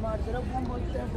Smart जरा phone बोलते हैं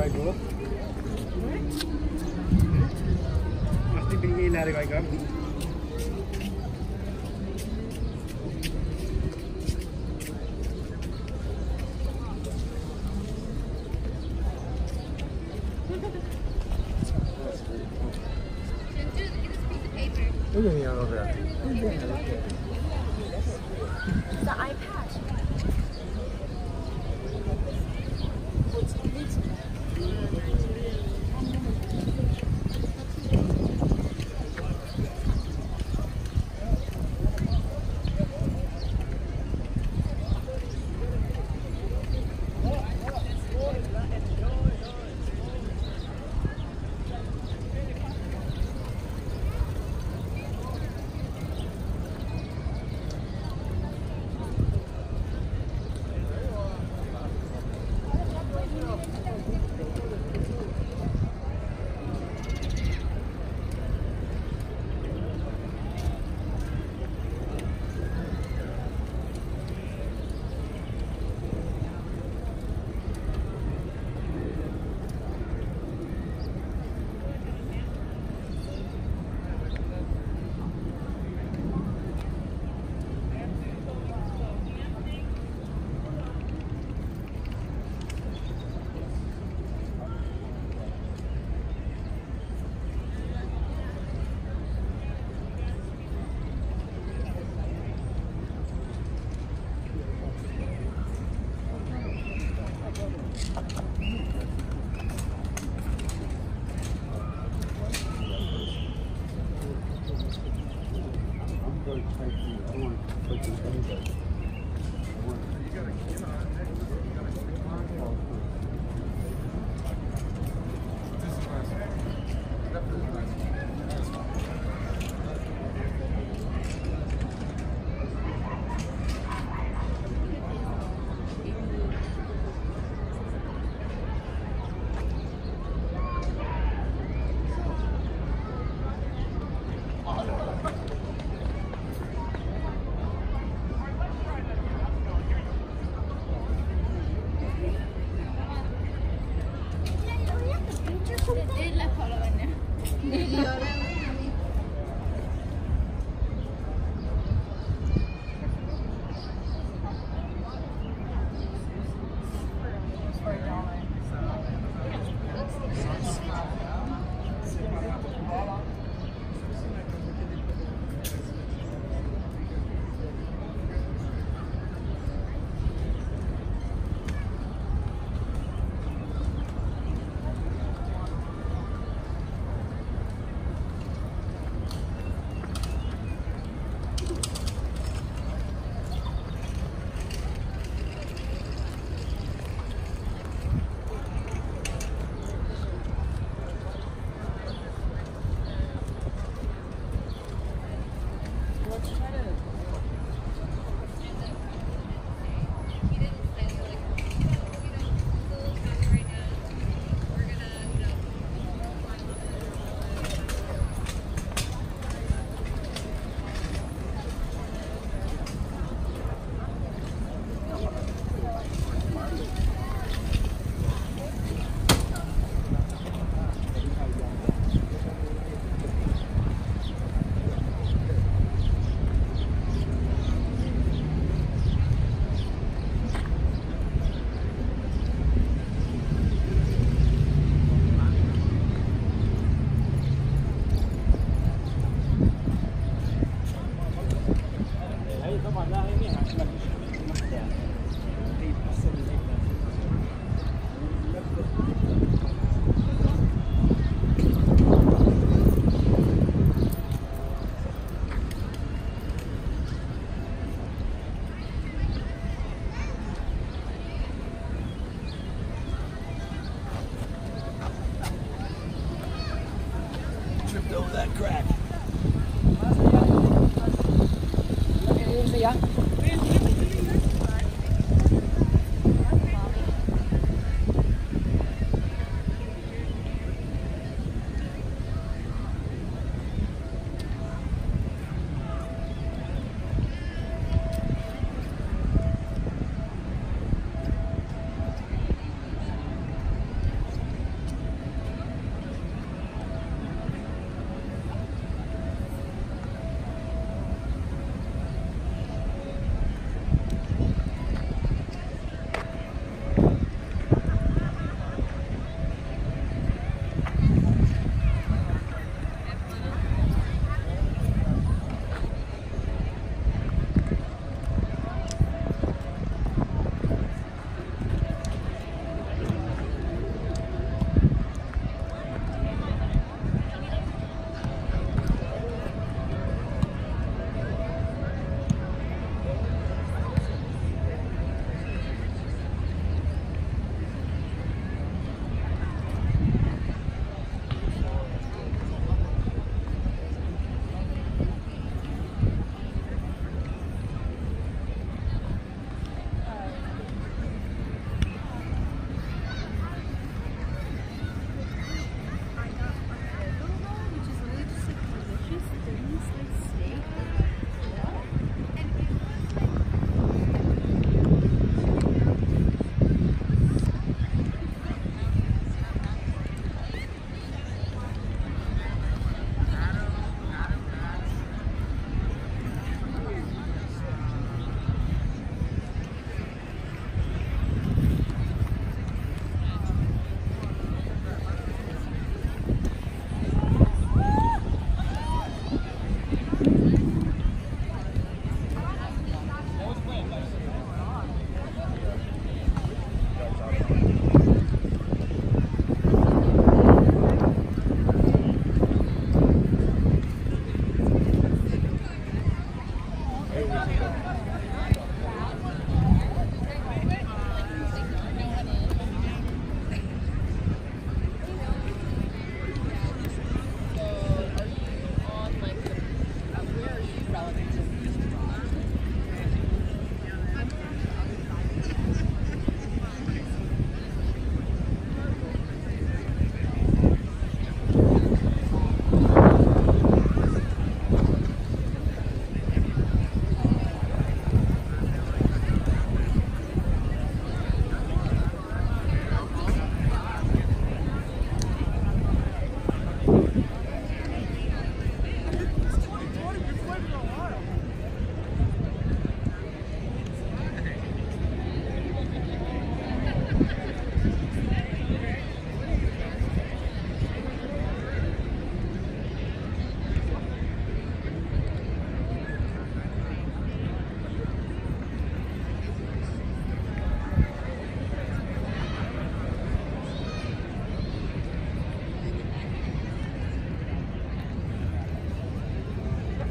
गएको हो। अस्ति बेलुकी गएको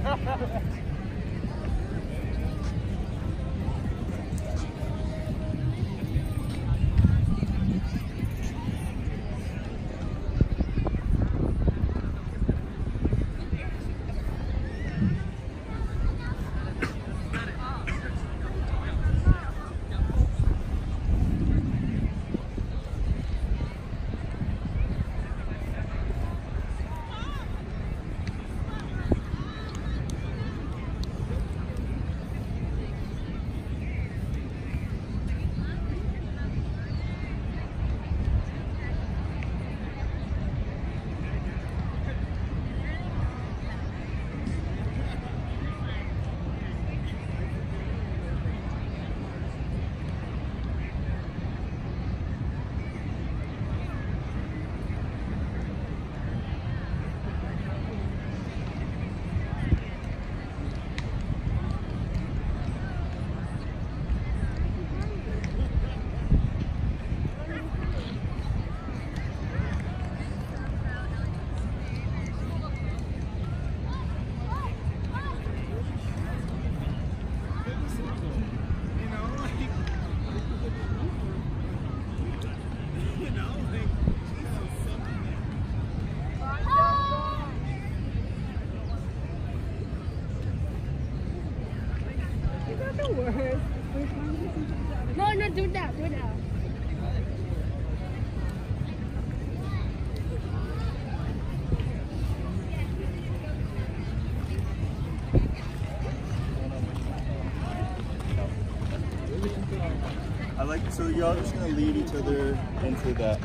Ha, ha, ha. Y'all just gonna lead each other into that.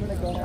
Gracias,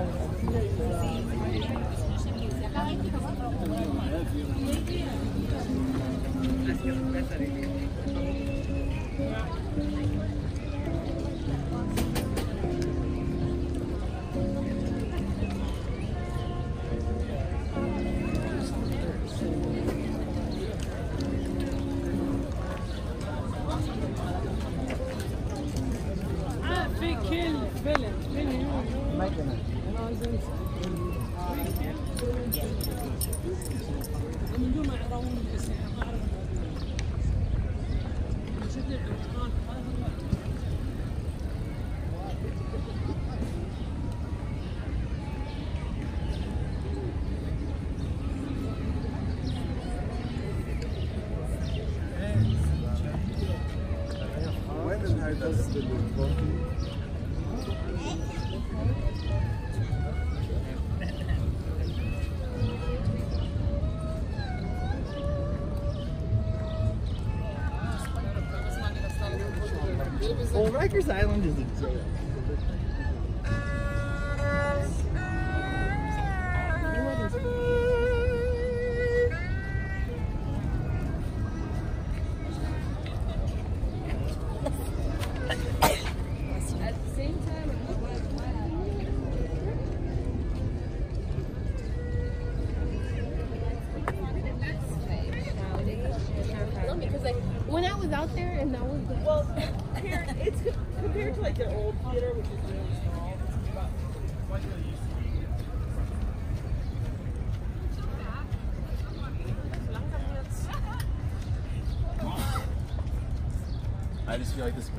Rikers Island is a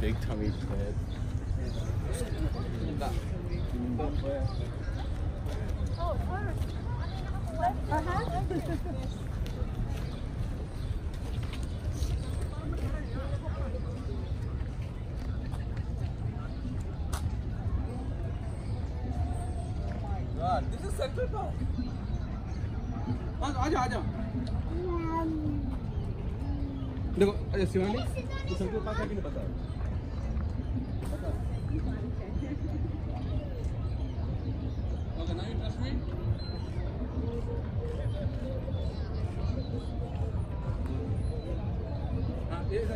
big tummy bed. Oh, Uh-huh. God, this is Central Park. 아자, 아자, 아자. देखो शिवानी संकुल पास है कि नहीं पता Beleza?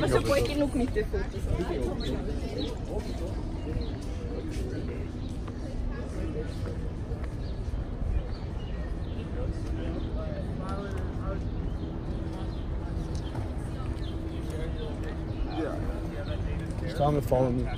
Mas põe aqui no comitê fotos. Tell him to follow me.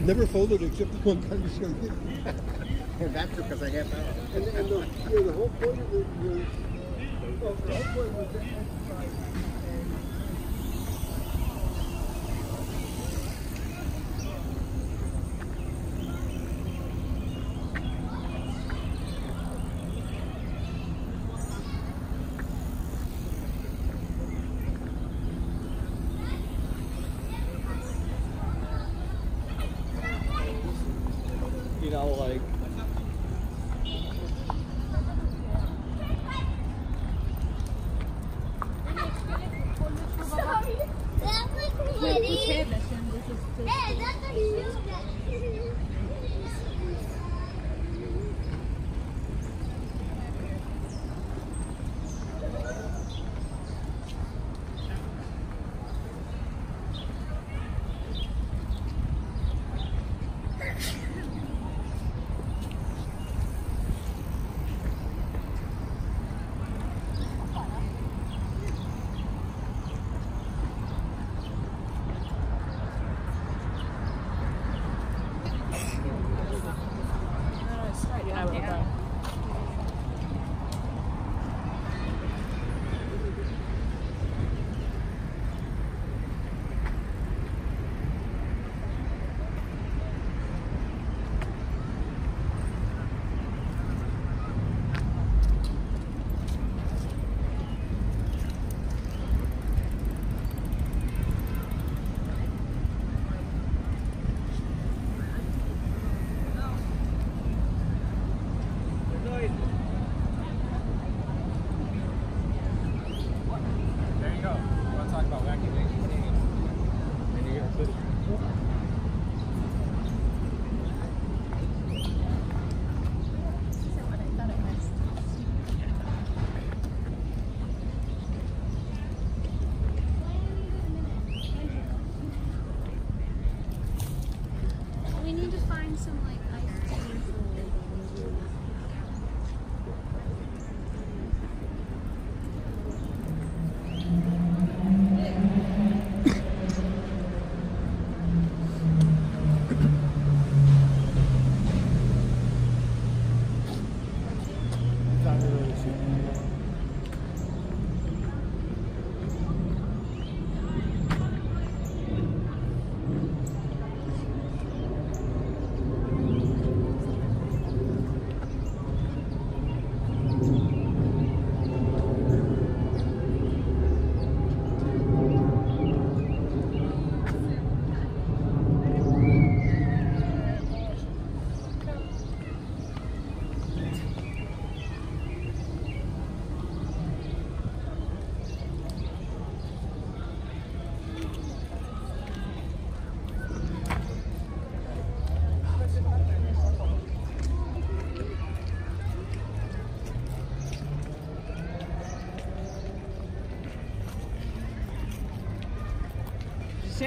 I've never folded except the one time you showed me. That's because I have that. And, and the, you know, the whole point of it was, well, the whole point was to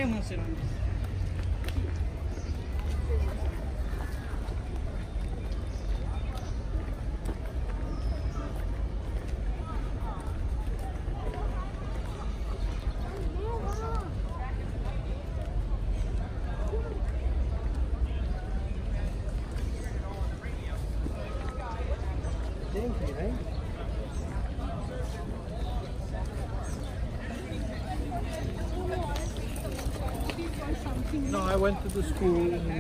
面白い school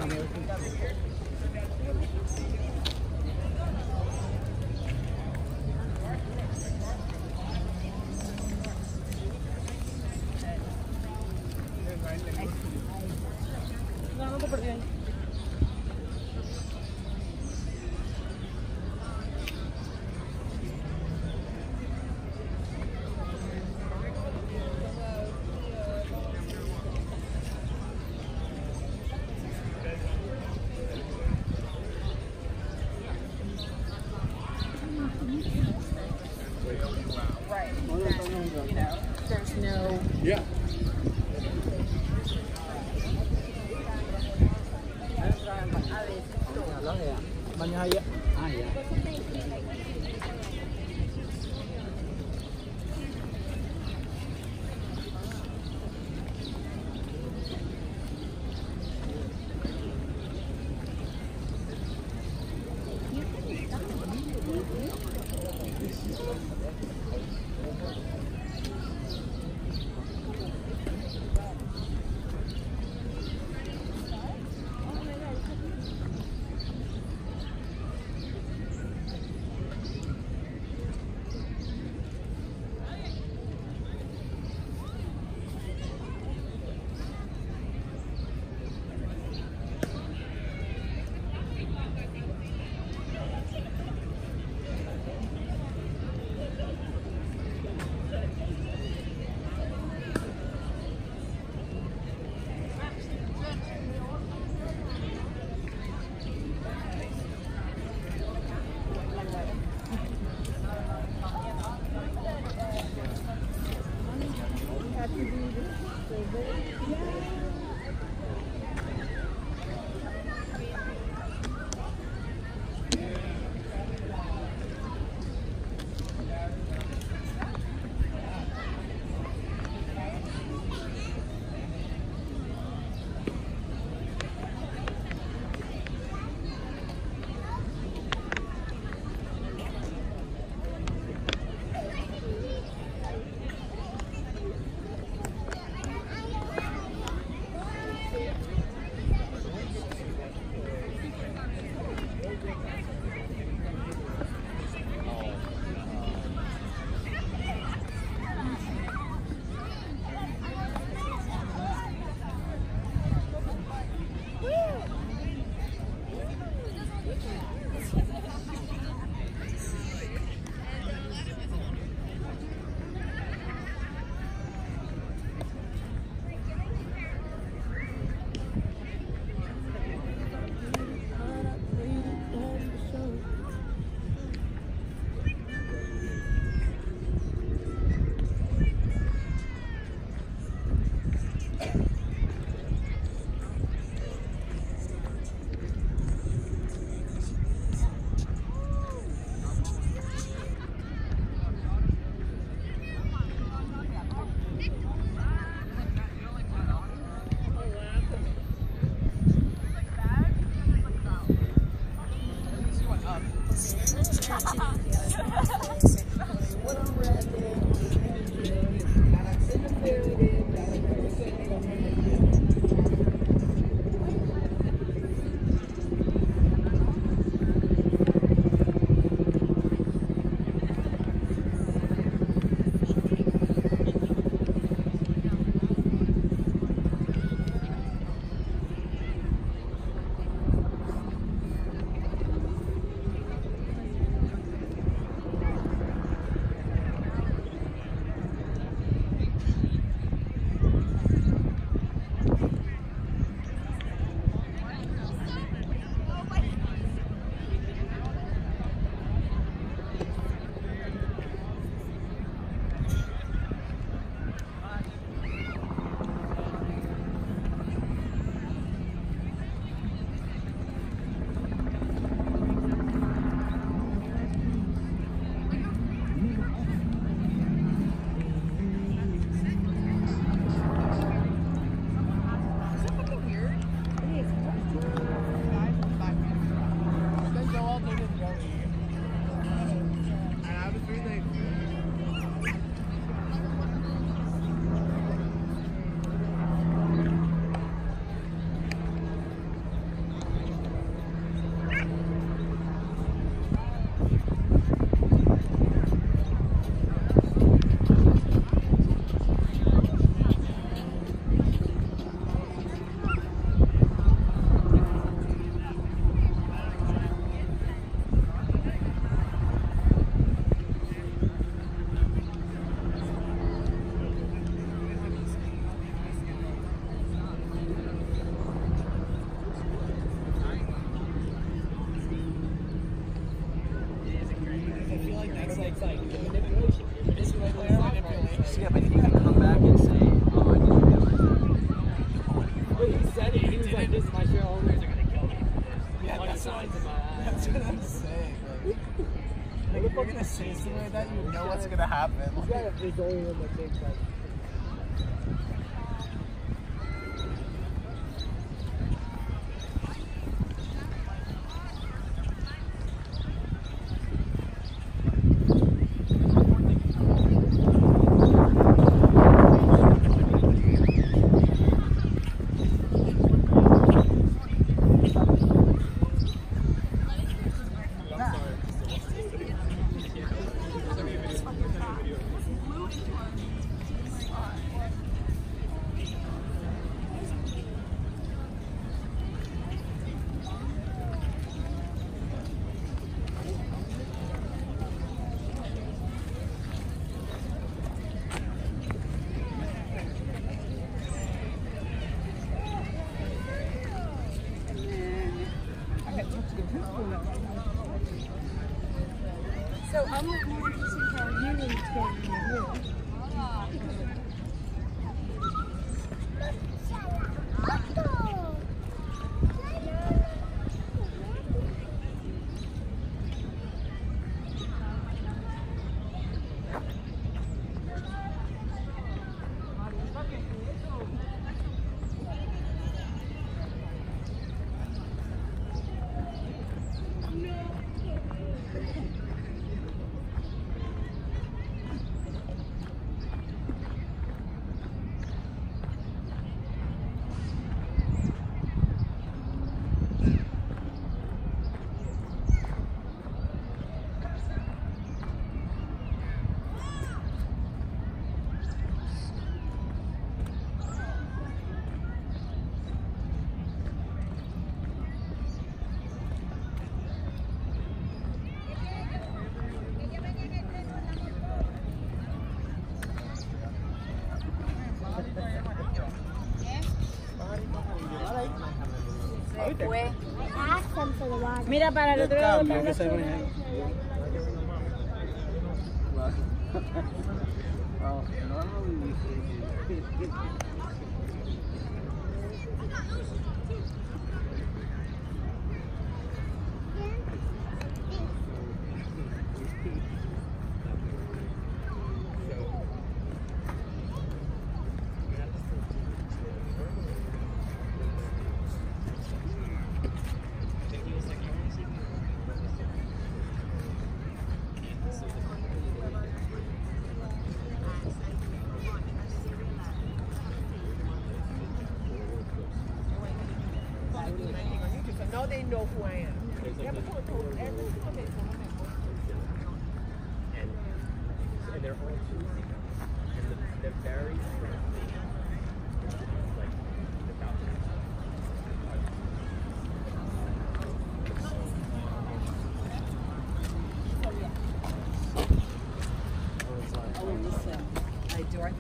Mira para el otro lado.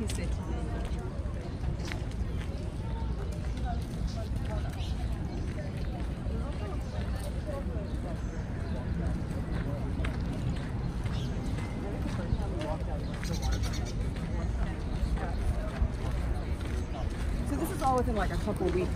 So this is all within like a couple weeks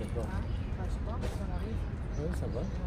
d'accord. Hein, je pas, arrive. Oui, ça va.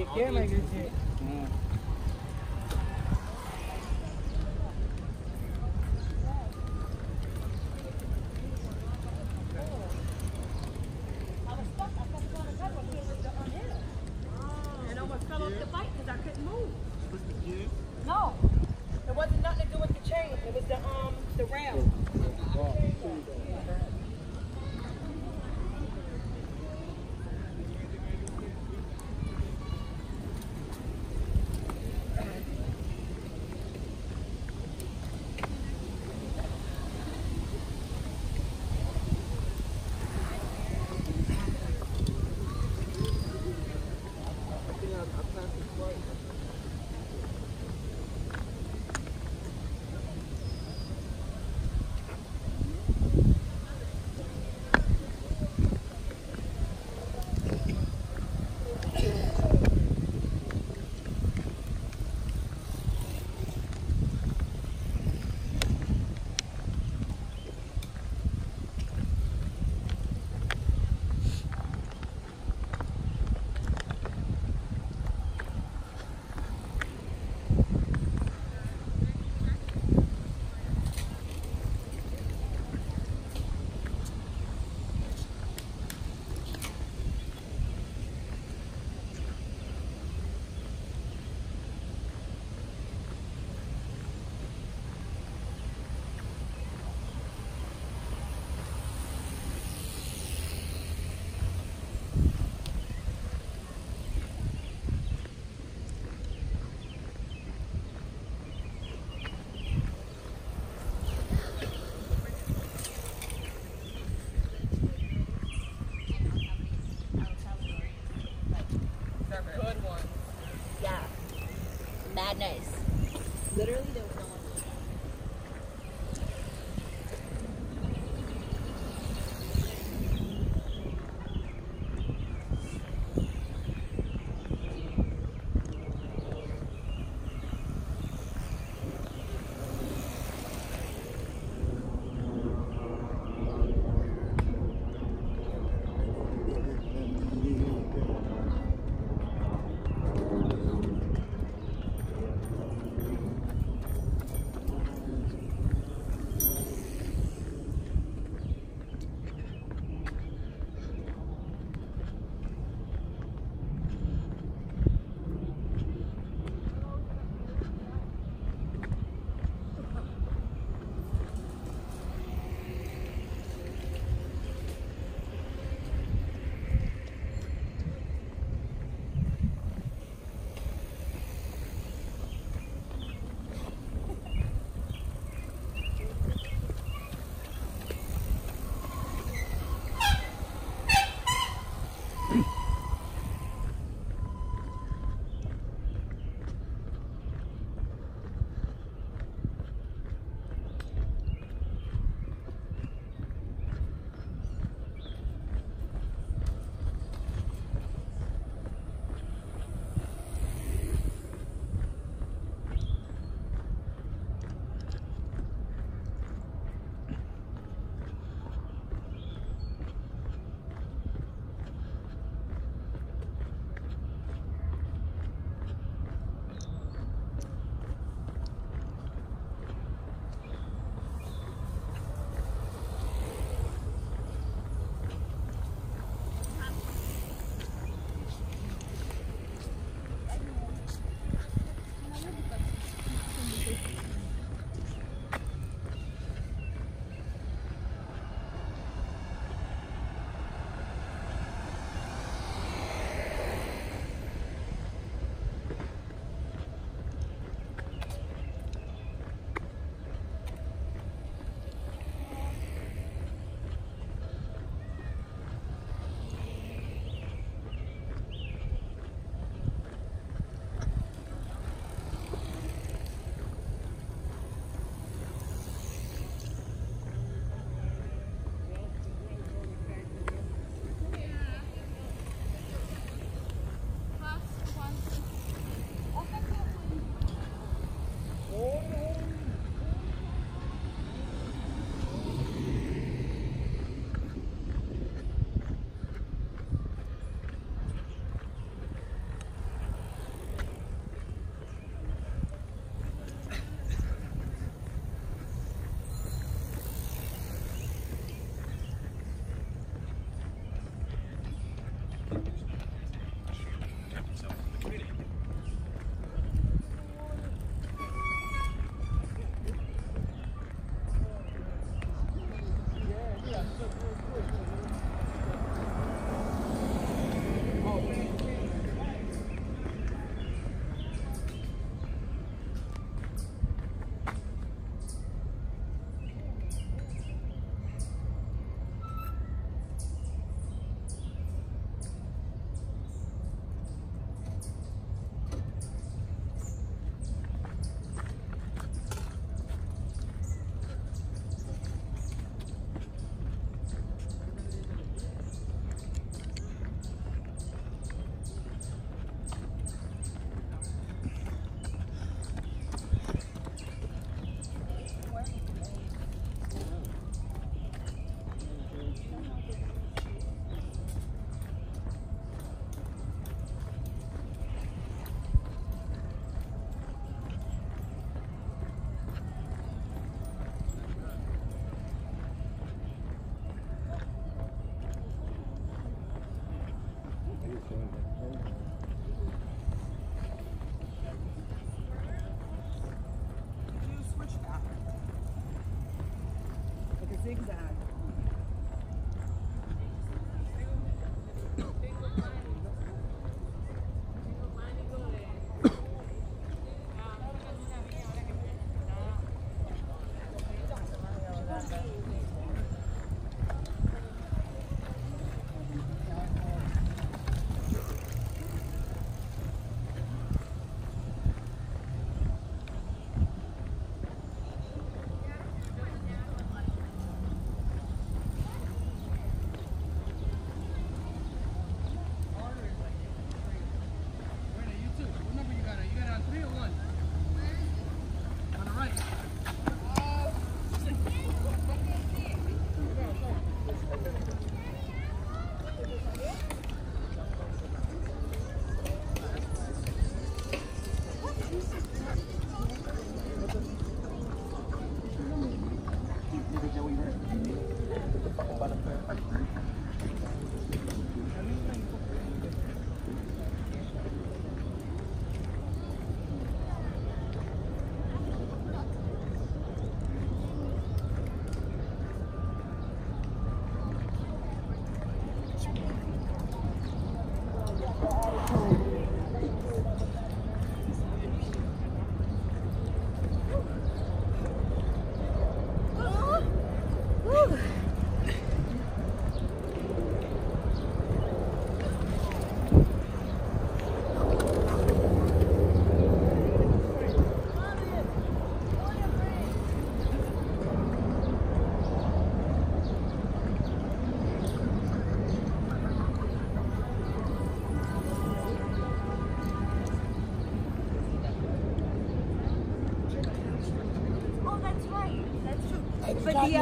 देखिए मैं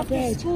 对，就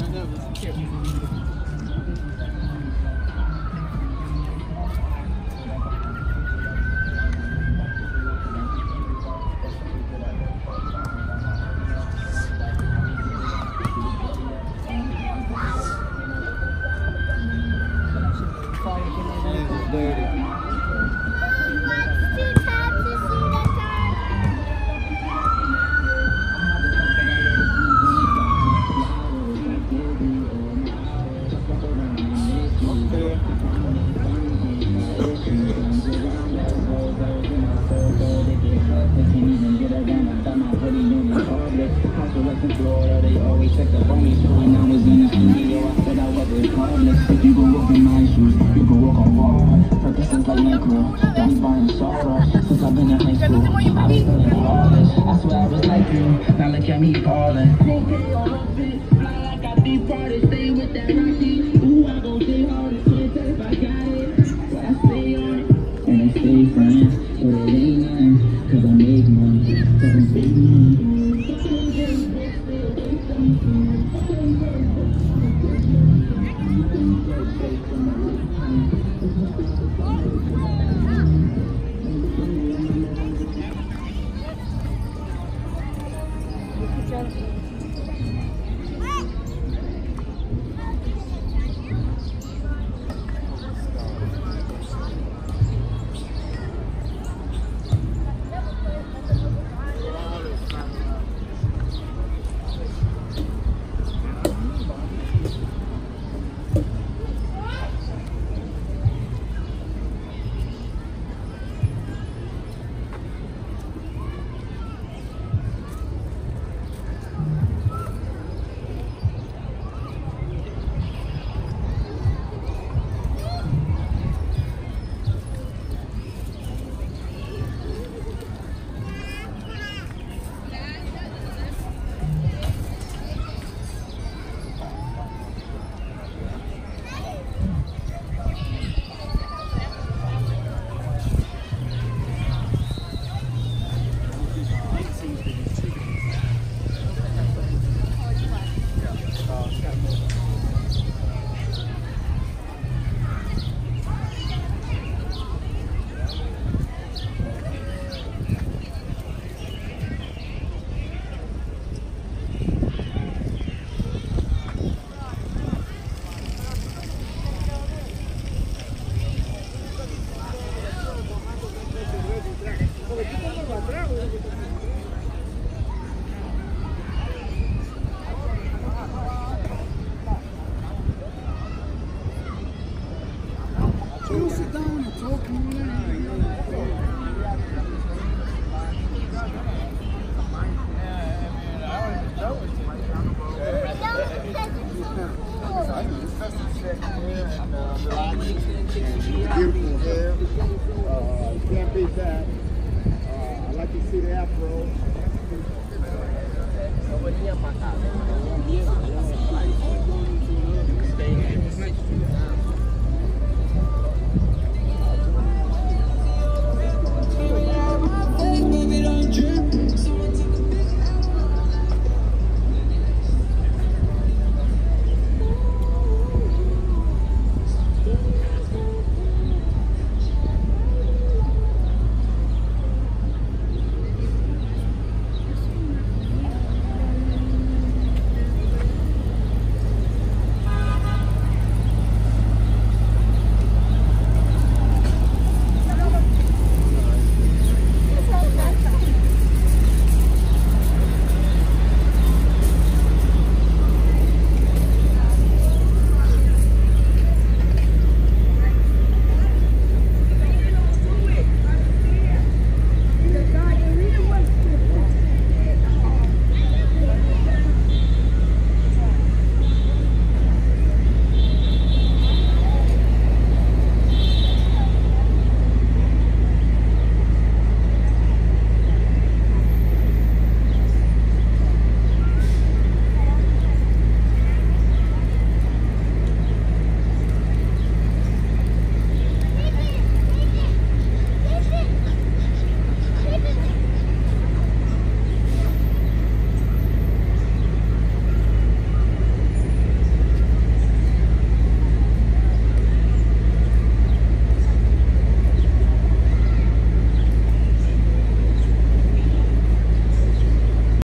아니야, 무슨 키야?